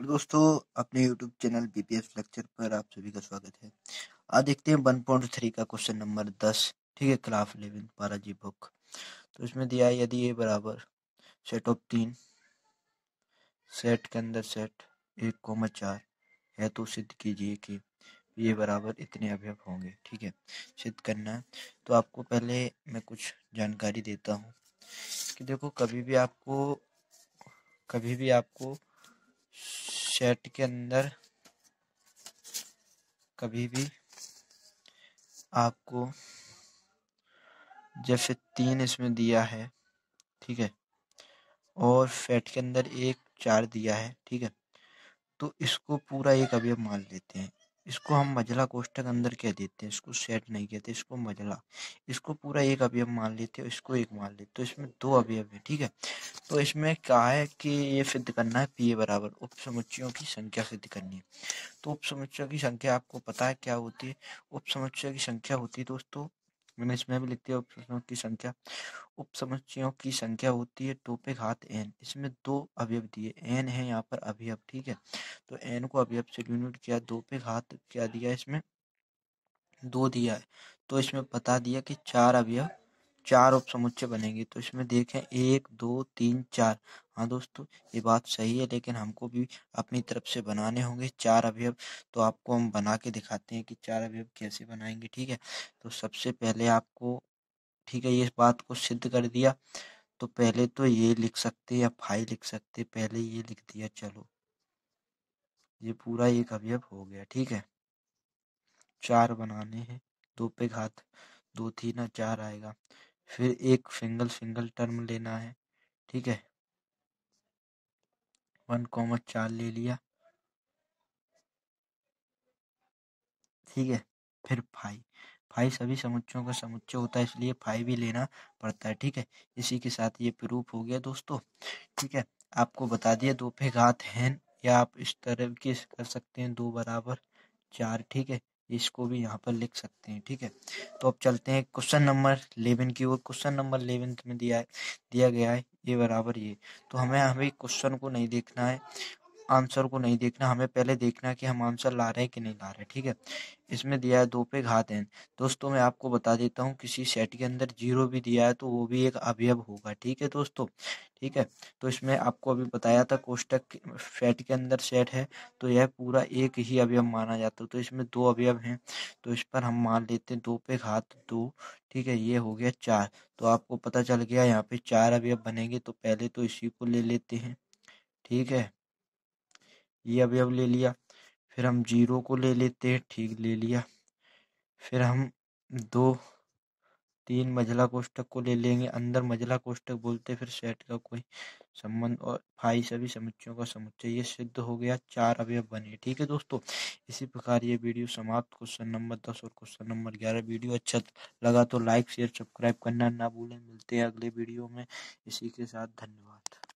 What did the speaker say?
और दोस्तों, अपने यूट्यूब चैनल बीपीएस लेक्चर पर आप सभी का स्वागत है। आज देखते हैं वन पॉइंट थ्री का क्वेश्चन नंबर दस, ठीक है क्लास इलेवन पारा जी बुक तो इसमें दिया है यदि ये बराबर सेट ऑफ़ तीन सेट के अंदर सेट एक कोमा चार है तो सिद्ध कीजिए कि ये बराबर इतने अवयव होंगे, ठीक है, सिद्ध करना है। तो आपको पहले मैं कुछ जानकारी देता हूँ कि देखो, कभी भी आपको, कभी भी आपको सेट के अंदर कभी भी आपको जैसे तीन इसमें दिया है, ठीक है? और फैट के अंदर एक चार दिया है, ठीक है? तो इसको पूरा एक अभी मान लेते हैं। इसको हम मजला कोष्टक अंदर कह देते हैं, इसको सेट नहीं कहते, इसको मजला इसको पूरा एक अवयव मान लेते हैं इसको एक मान लेते तो इसमें दो अवयव है, ठीक है? तो इसमें क्या है कि ये सिद्ध करना है पी ए बराबर उप समुचियों की संख्या सिद्ध करनी है। तो उप समुचियों की संख्या, आपको पता है क्या होती है? उप समुचियों की संख्या होती है दोस्तों इसमें भी लिख दिया उपसमुच्चयों की संख्या। उप समुच्चयों की संख्या होती है टू पे घात एन इसमें दो अवयव दिए एन है यहाँ पर अवयव, ठीक है? तो एन को अवयव से यूनिट किया, दो पे घात क्या दिया इसमें, दो दिया है। तो इसमें बता दिया कि चार अवयव, चार उप समुच्चय बनेंगे। तो इसमें देखें, एक, दो, तीन, चार। हाँ दोस्तों, ये बात सही है, लेकिन हमको भी अपनी तरफ़ से बनाने होंगे चार अवयव तो आपको हम बना के दिखाते हैं कि चार अवयव कैसे बनाएँगे, ठीक है? तो सबसे पहले आपको, ठीक है, ये बात को सिद्ध कर दिया तो पहले तो ये लिख सकते या फाइव लिख सकते पहले ये लिख दिया, चलो। ये पूरा एक अवयव हो गया, ठीक है? चार बनाने हैं, दो पे घात, दो थी ना चार आएगा, फिर एक सिंगल सिंगल टर्म लेना है, ठीक है? वन कॉमा चार ले लिया। ठीक है, फिर फाइव। फाइव सभी समुच्चयों का समुच्चय होता है, इसलिए फाइव भी लेना पड़ता है, ठीक है? इसी के साथ ये प्रूफ हो गया दोस्तों, ठीक है? आपको बता दिया दो पे घात हैं या आप इस तरह की कर सकते हैं दो बराबर चार, ठीक है? इसको भी यहाँ पर लिख सकते हैं, ठीक है? तो अब चलते हैं क्वेश्चन नंबर इलेवन की ओर। क्वेश्चन नंबर इलेवन में दिया है, दिया गया है ये बराबर ये। तो हमें हमें क्वेश्चन को नहीं देखना है। आंसर को नहीं देखना, हमें पहले देखना कि हम आंसर ला रहे हैं कि नहीं ला रहे, ठीक है? इसमें दिया है दो पे घात एन दोस्तों, मैं आपको बता देता हूँ, किसी सेट के अंदर ज़ीरो भी दिया है तो वो भी एक अवयव होगा, ठीक है दोस्तों? ठीक है? तो इसमें आपको अभी बताया था कोष्टक सेट के अंदर सेट है तो यह पूरा एक ही अवयव माना जाता है तो इसमें दो अवयव हैं। तो इस पर हम मान लेते हैं दो पे घात दो, ठीक है? ये हो गया चार। तो आपको पता चल गया, यहाँ पे चार अवयव बनेंगे तो पहले तो इसी को ले लेते हैं, ठीक है? ये अवयव ले लिया। फिर हम ज़ीरो को ले लेते हैं, ठीक, ले लिया। फिर हम दो, तीन मझला कोष्टक को ले लेंगे। अंदर मझला कोष्टक बोलते फिर सेट का कोई संबंध और फाई सभी समुच्चयों का समुच्चय, ये सिद्ध हो गया। चार अवयव बने, ठीक है दोस्तों? इसी प्रकार ये वीडियो समाप्त। क्वेश्चन नंबर दस और क्वेश्चन नंबर ग्यारह। वीडियो अच्छा लगा तो लाइक, शेयर, सब्सक्राइब करना ना भूलें। मिलते हैं अगले वीडियो में। इसी के साथ धन्यवाद।